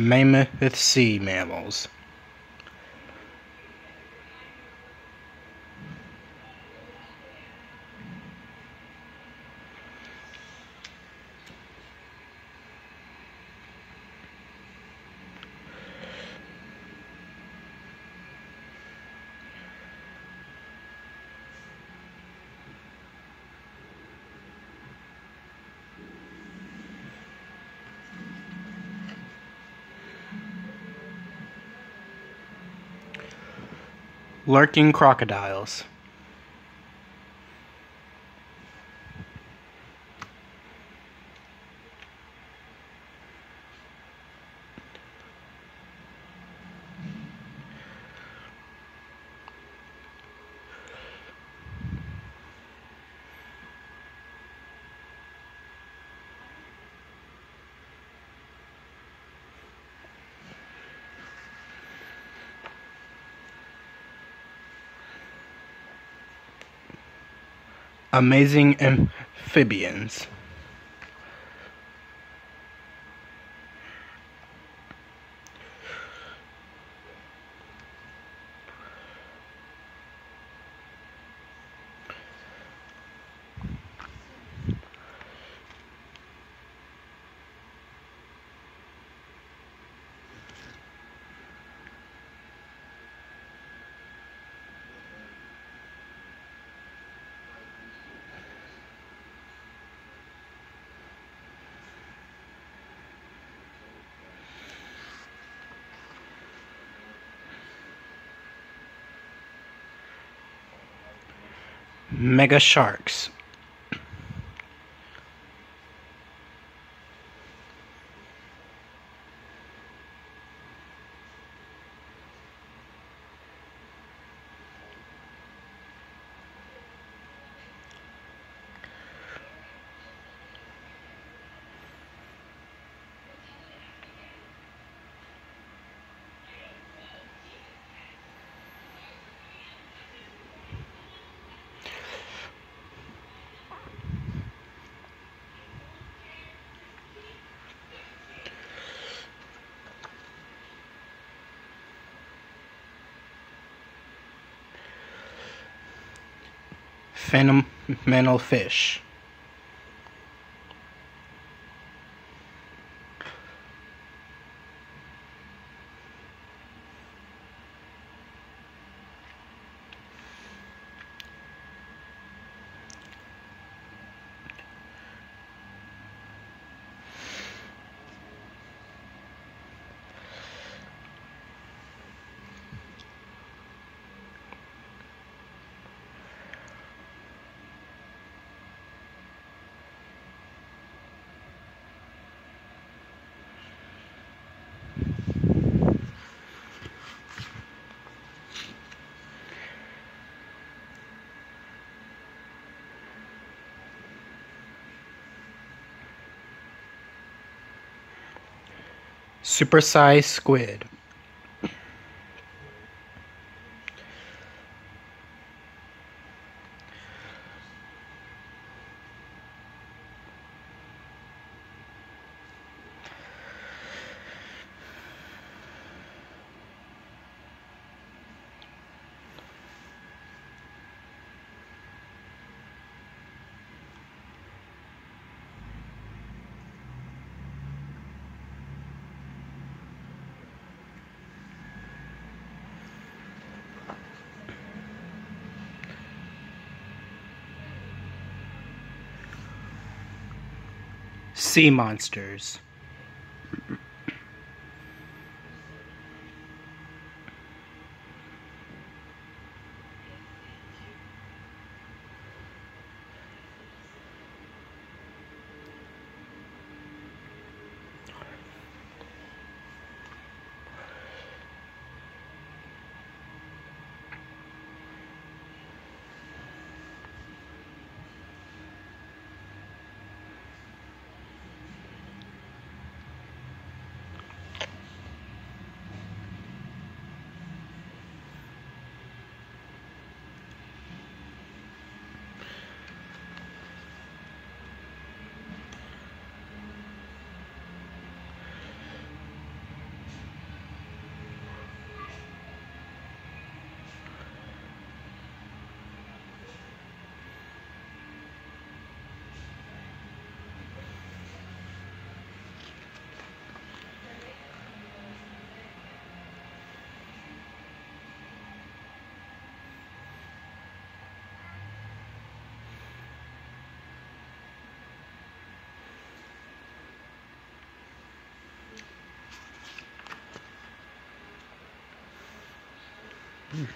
Mammoth sea mammals. Lurking crocodiles. Amazing amphibians. Mega sharks. Phenomenal fish. Supersized squid. Sea monsters. Mm.